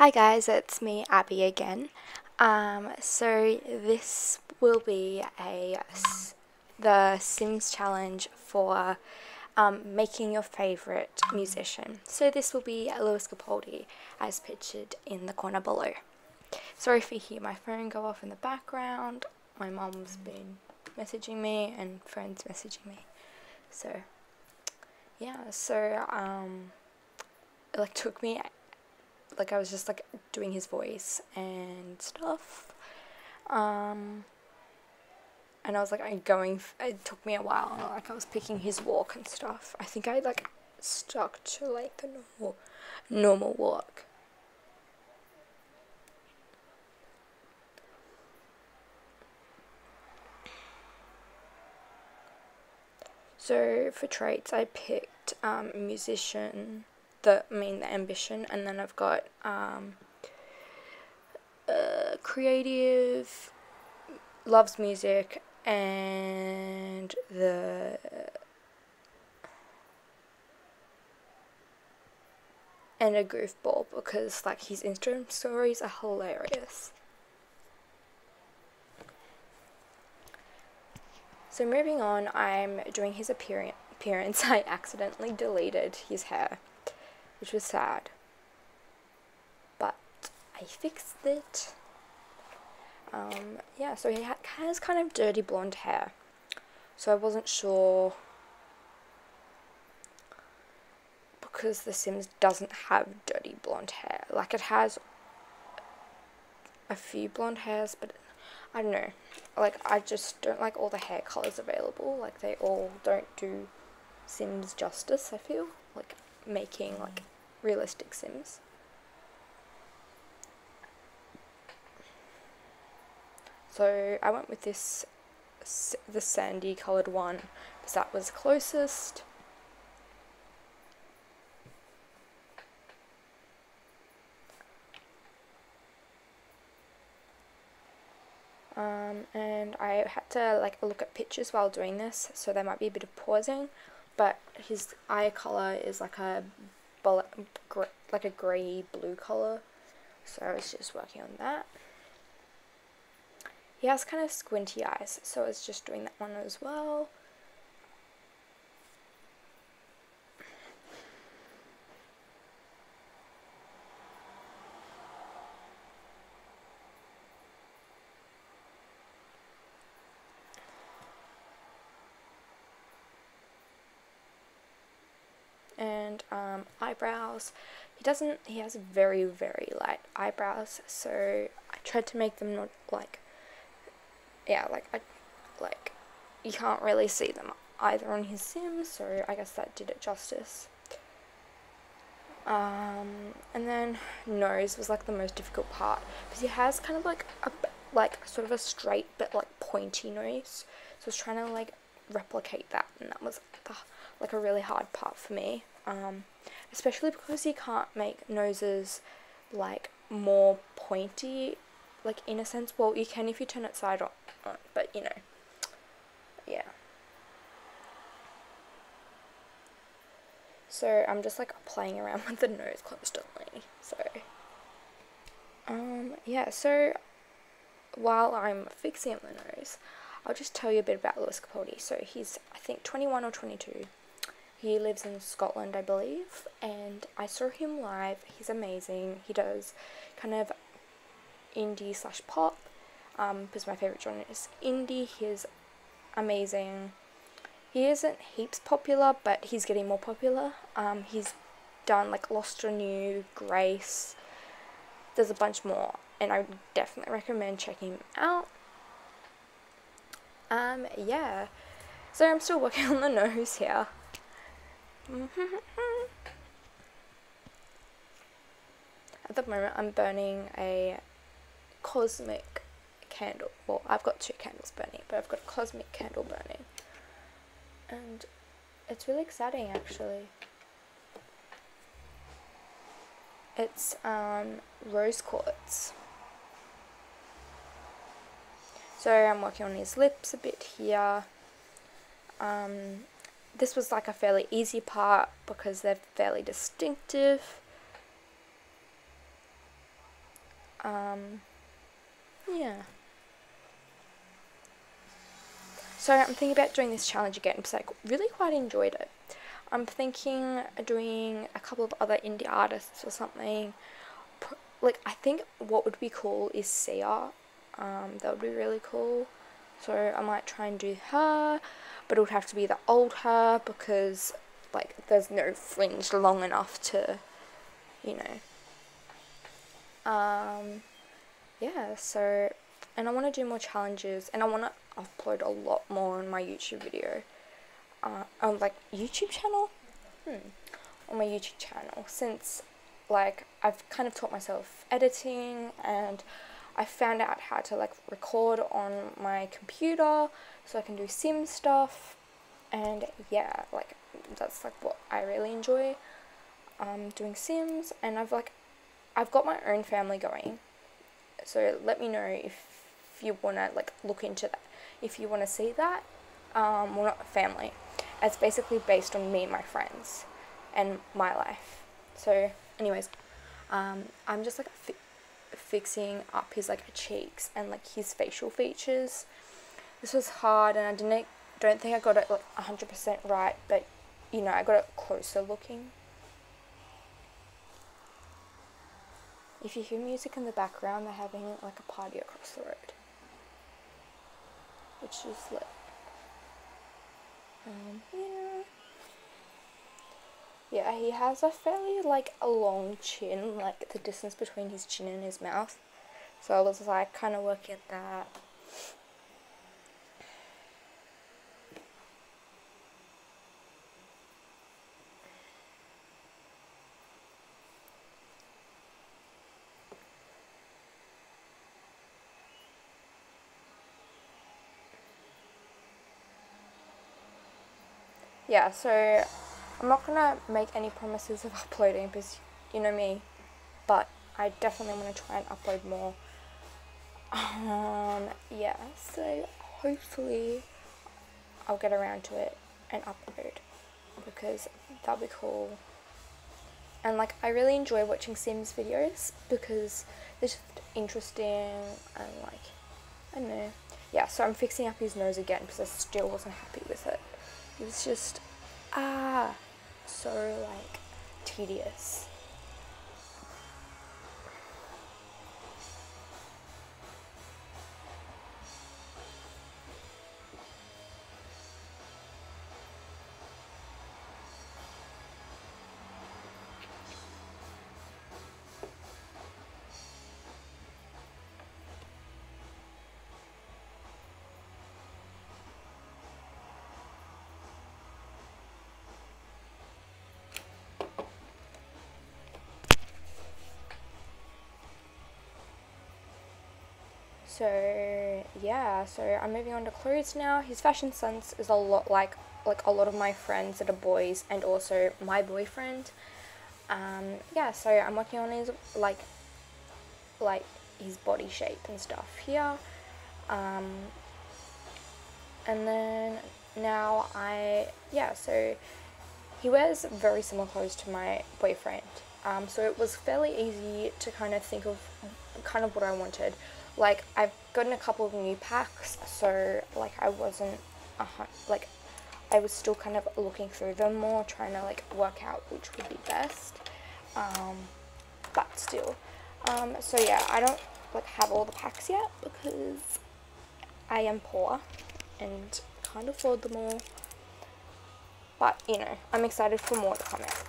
Hi guys, it's me Abby again. Um, so this will be a the Sims challenge for um, making your favourite musician. So this will be Lewis Capaldi as pictured in the corner below. Sorry if you hear my phone go off in the background. My mom's been messaging me and friends messaging me. So yeah, so um, it like took me like I was just like doing his voice and stuff. Um, and I was like, I going. It took me a while. Like I was picking his walk and stuff. I think I like stuck to like the normal, normal walk. So for traits, I picked um, musician, the I mean the ambition, and then I've got um, uh, creative, loves music, and the and a goofball because like his Instagram stories are hilarious. So moving on, I'm doing his appearance. I accidentally deleted his hair, which was sad. But I fixed it. Um, yeah, so he ha has kind of dirty blonde hair. So I wasn't sure because The Sims doesn't have dirty blonde hair. Like it has a few blonde hairs, but I don't know. Like I just don't like all the hair colors available. Like they all don't do Sims justice. I feel like making like realistic Sims. So I went with this, the sandy coloured one, because that was closest. Um, and I had to like look at pictures while doing this, so there might be a bit of pausing, but his eye colour is like a like a grey blue colour, so I was just working on that. He has kind of squinty eyes, so I was just doing that one as well. And um, eyebrows. He doesn't, he has very, very light eyebrows, so I tried to make them not like yeah, like I like you can't really see them either on his Sims, so I guess that did it justice. Um, and then nose was like the most difficult part because he has kind of like a like sort of a straight but like pointy nose. So I was trying to like replicate that, and that was the, like a really hard part for me. Um, especially because you can't make noses like more pointy like in a sense. Well you can if you turn it side on, but you know. Yeah. So I'm just like playing around with the nose constantly so. Um yeah so while I'm fixing the nose I'll just tell you a bit about Lewis Capaldi. So he's I think 21 or 22 he lives in Scotland, I believe, and I saw him live. He's amazing. He does kind of indie slash pop um, because my favourite genre is indie. He's amazing. He isn't heaps popular, but he's getting more popular. Um, he's done like Lost on You, Grace. There's a bunch more, and I would definitely recommend checking him out. Um, yeah. So I'm still working on the nose here. At the moment, I'm burning a cosmic candle. Well, I've got two candles burning, but I've got a cosmic candle burning. And it's really exciting actually. It's um, rose quartz. So I'm working on his lips a bit here. Um, this was like a fairly easy part because they're fairly distinctive. Um, yeah. So I'm thinking about doing this challenge again because I really quite enjoyed it. I'm thinking doing a couple of other indie artists or something. Like I think what would be cool is Sia. Um, that would be really cool. So I might try and do her, but it would have to be the old her because like there's no fringe long enough to, you know. Um, yeah. So, and I want to do more challenges, and I want to upload a lot more on my YouTube video. Uh, on like YouTube channel, hmm, on my YouTube channel since like I've kind of taught myself editing and I found out how to like record on my computer so I can do sim stuff. And yeah like that's like what I really enjoy um, doing sims. And I've like I've got my own family going. So let me know if you want to like look into that. If you want to see that um, well not family. It's basically based on me and my friends and my life. So anyways um, I'm just like fixing up his like cheeks and like his facial features. This was hard and I didn't don't think I got it like 100% right but you know I got it closer looking. If you hear music in the background they're having like a party across the road. Which is lit um, yeah, he has a fairly like a long chin, like the distance between his chin and his mouth. So I was like kind of working at that. Yeah, so I'm not gonna make any promises of uploading because you know me, but I definitely want to try and upload more. Um, yeah, so hopefully I'll get around to it and upload because that'll be cool. And like, I really enjoy watching Sims videos because they're just interesting and like, I don't know. Yeah, so I'm fixing up his nose again because I still wasn't happy with it. It was just, ah so like tedious. So yeah, so I'm moving on to clothes now. His fashion sense is a lot like like a lot of my friends that are boys and also my boyfriend. Um, yeah, so I'm working on his like like his body shape and stuff here. Um, and then now I yeah, so he wears very similar clothes to my boyfriend. Um, so it was fairly easy to kind of think of kind of what I wanted like I've gotten a couple of new packs so like I wasn't like I was still kind of looking through them more trying to like work out which would be best. Um, but still. Um, so yeah I don't like have all the packs yet because I am poor and can't afford them all. But you know I'm excited for more to come out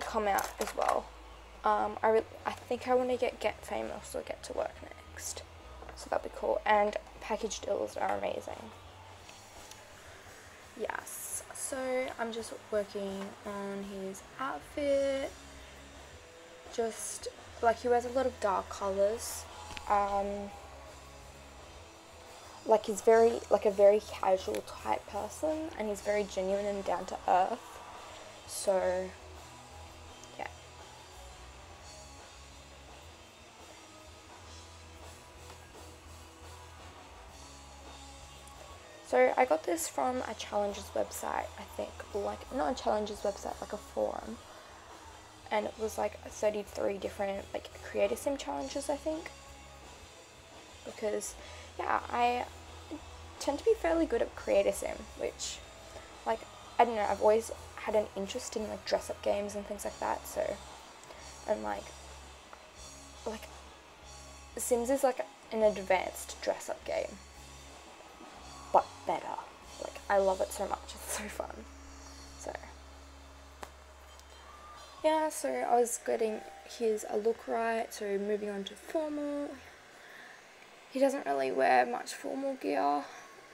come out as well. Um, I, I think I want to get Get Famous or Get to Work next so that'd be cool. And package deals are amazing. Yes, so I'm just working on his outfit. Just like he wears a lot of dark colors. Um, like he's very like a very casual type person and he's very genuine and down to earth. So So I got this from a challenges website, I think, like not a challenges website, like a forum, and it was like 33 different like creator sim challenges, I think. because yeah, I tend to be fairly good at create a sim, which like I don't know, I've always had an interest in like dress up games and things like that, so and like like Sims is like an advanced dress up game. But better. Like I love it so much, it's so fun. So yeah, so I was getting his a look right, so moving on to formal. He doesn't really wear much formal gear,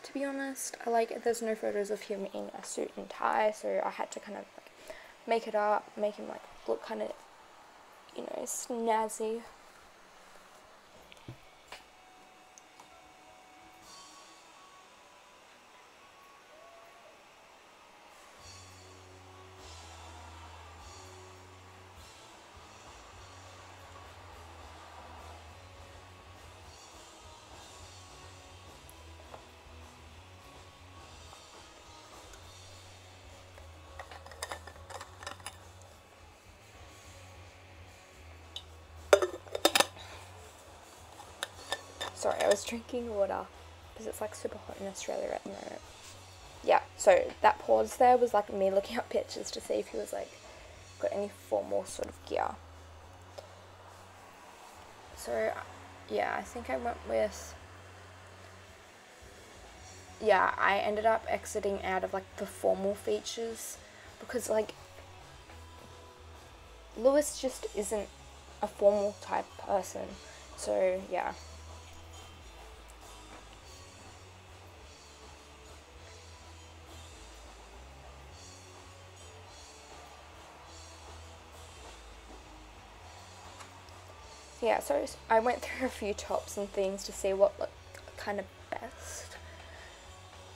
to be honest. I like there's no photos of him in a suit and tie, so I had to kind of like make it up, make him like look kind of, you know, snazzy. Sorry, I was drinking water because it's like super hot in Australia at the moment. Yeah, so that pause there was like me looking up pictures to see if he was like got any formal sort of gear. So yeah, I think I went with yeah, I ended up exiting out of like the formal features because like Lewis just isn't a formal type person. So yeah. Yeah, so I went through a few tops and things to see what looked kind of best.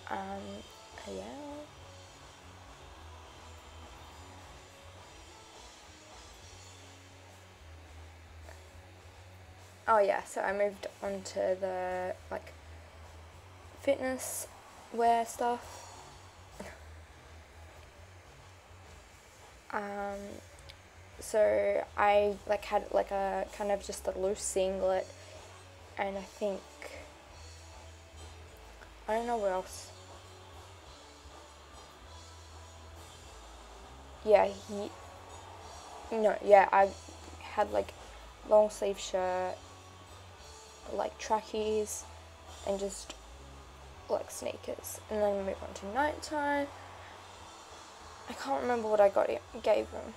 Um, yeah. Oh yeah, so I moved on to the like fitness wear stuff. um, so I like had like a kind of just a loose singlet and I think I don't know what else. Yeah, he no, yeah, I had like long sleeve shirt, like trackies and just like sneakers. And then move on to nighttime. I can't remember what I got gave him.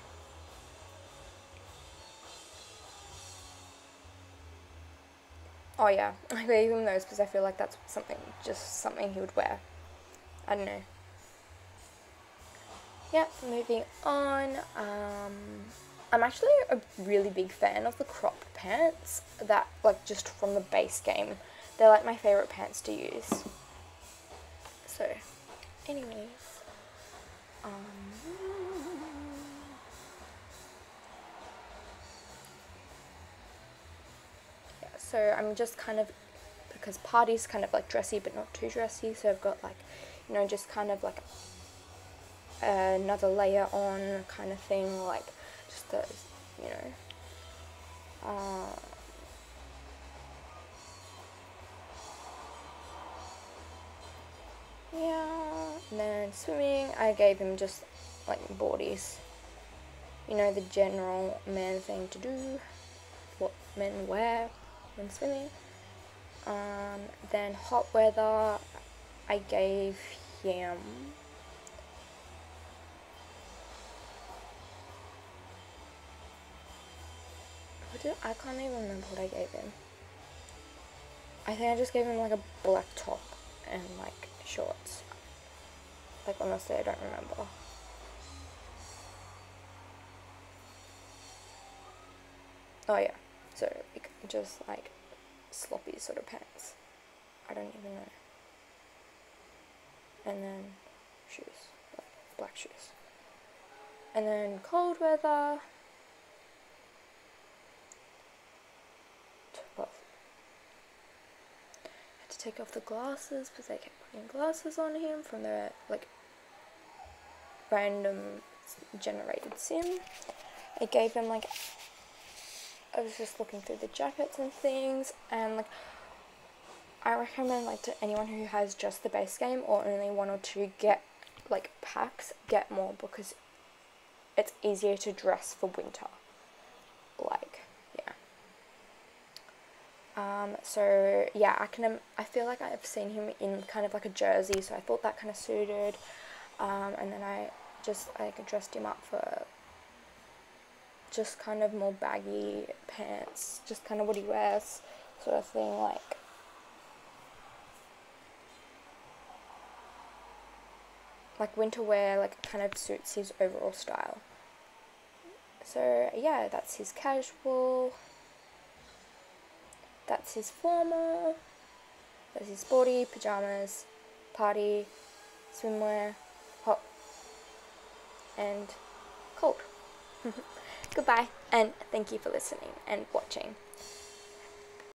Oh yeah, I gave him those because I feel like that's something, just something he would wear. I don't know. Yeah, moving on. Um, I'm actually a really big fan of the crop pants that, like, just from the base game. They're like my favorite pants to use. So, anyways, um, so I'm just kind of because party's kind of like dressy but not too dressy so I've got like you know just kind of like another layer on kind of thing like just the you know. Uh, yeah and then swimming I gave him just like boardies you know the general man thing to do what men wear when swimming. Um, then hot weather, I gave him what did, I can't even remember what I gave him. I think I just gave him like a black top and like shorts. Like honestly, I don't remember. Oh yeah, so just like sloppy sort of pants. I don't even know. And then shoes, like black shoes. And then cold weather. Well, had to take off the glasses because I kept putting glasses on him from the like random generated sim. It gave him like I was just looking through the jackets and things, and like I recommend like to anyone who has just the base game or only one or two get like packs, get more because it's easier to dress for winter. Like, yeah. Um, so yeah, I can. Um, I feel like I've seen him in kind of like a jersey, so I thought that kind of suited. Um, and then I just like dressed him up for just kind of more baggy pants, just kind of what he wears, sort of thing. Like like winter wear like kind of suits his overall style. So yeah, that's his casual. That's his formal. That's his sporty, pajamas, party, swimwear, hot, and cold. Goodbye, and thank you for listening and watching.